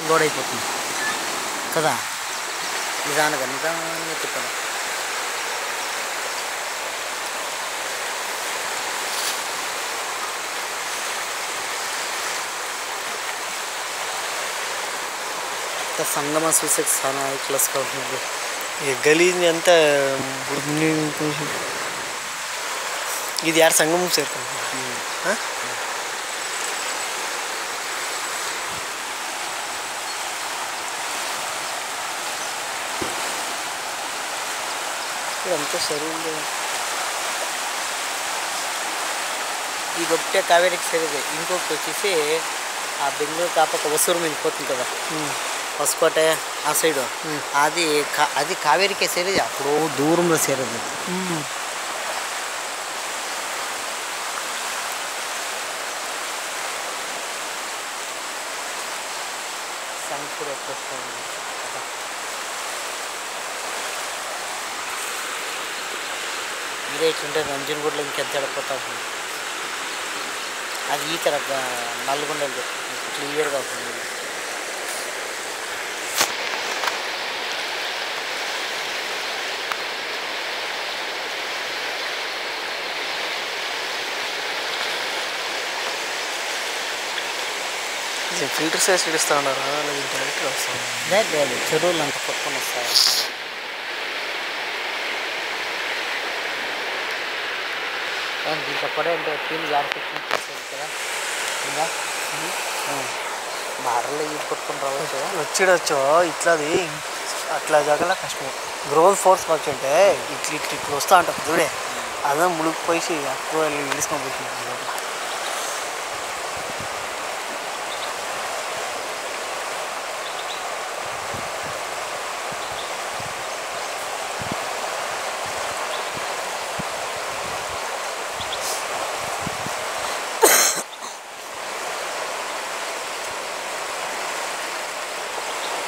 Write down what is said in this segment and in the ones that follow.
Load అయిపోతుంది. కదా? నిదానంగా నిదానంగా తిప్పాలి. సంగమ చూసే చాలా క్లాస్ కావుతుంది ఈ గలీజ్ని అంతా ఇది యాడ సంగమం చేరుకుంటుంది? ఇదంతా సరిగ్గా ఇది ఒకటే కావేరికి సరిదే ఇంకొకటి వచ్చేసి ఆ బెంగళూరు కాపక వసూరు మీద పోతుంది కదా ఉమ్. ಹೊಸಕೋಟೆ ಆ ಸೈಡು అది కా- అది కావేరికే సేరేది అప్పుడు దూరంలో సేరేది ఉమ్. సంకుడు మీరే ఇట్లుంటే నంజనగూడలో ఇంకెంత ఎడపోతా అది ఈ కర నల్గొండలో క్లియర్గా ఉంటుంది ఇది ఫిల్టర్స్ వేసి ఇడుస్తా ఉన్నారా? లేదా డైరెక్ట్ వస్తా ఉన్నారా? లేదు లేదు చెరువులు అంత కొట్టుకొని వస్తాయి. ఇంత కూడా అంటే పీలు జాగ్రత్త కదా ఇంకా ఈ కొట్టుకొని రావచ్చు వచ్చిడొచ్చో ఇట్లాది అట్లా జగల కష్టం గ్రోత్ ఫోర్స్ వచ్చి ఉంటే ఇట్లా ఇట్లా ఇట్లా వస్తూ ఉంటుంది చూడే అదే మునిగిపోయి అక్కువ ఇడుచుకొని పోతుంది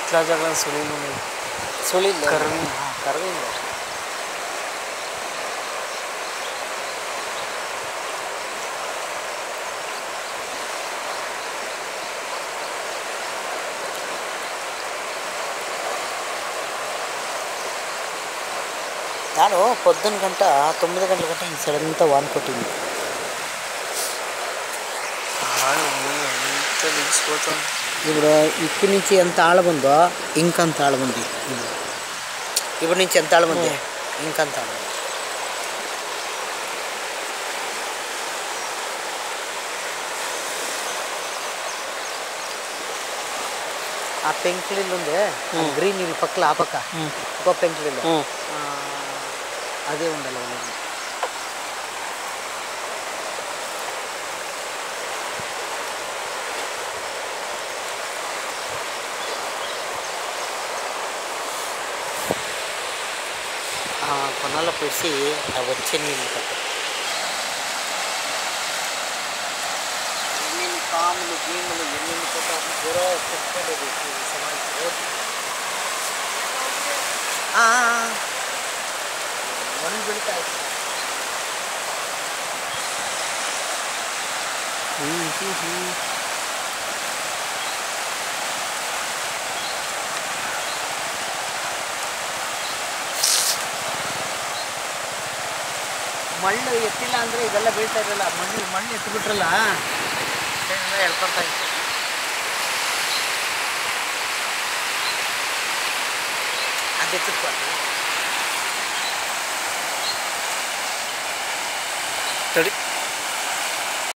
इथला जगह सुनील सुनील करण करण ನಾನು పొద్దున గంట తొమ్మిది గంటల గంట ఈ సైడ్ అంతా వాన్ కొట్టింది ఇప్పుడు ఇక్కడి నుంచి ఎంత ఆళం ఉందో ఇంకంత ఆళం ఉంది ఇప్పుడు నుంచి ఎంత ఆళం ఉంది ఇంకంత ఆళం ఉంది ఆ పెంకులిల్లు ఉందే. గ్రీన్ ఇల్లు పక్కల ఆ పక్క ఇంకో పెంకులిల్లు. ఆ, అదే ఉండాలి. కొనాల పెట్టి ఆ వచ్చే నీళ్ళు కట్ట ఎన్ని పాములు గీములు ఎన్ని పోతాము దూరం చెప్పుకోలేదు ఈ సమాజం రోజు మనం పెడతాయి ಮಣ್ಣು ಎತ್ತಿಲ್ಲ ಅಂದರೆ ಇದೆಲ್ಲ ಬೀಳ್ತಾ ಇರಲ್ಲ ಮಣ್ಣು ಮಣ್ಣು ಎತ್ತಿಬಿಟ್ರಲ್ಲ ಎಳ್ಕೊಳ್ತಾ ಇತ್ತು ಅದು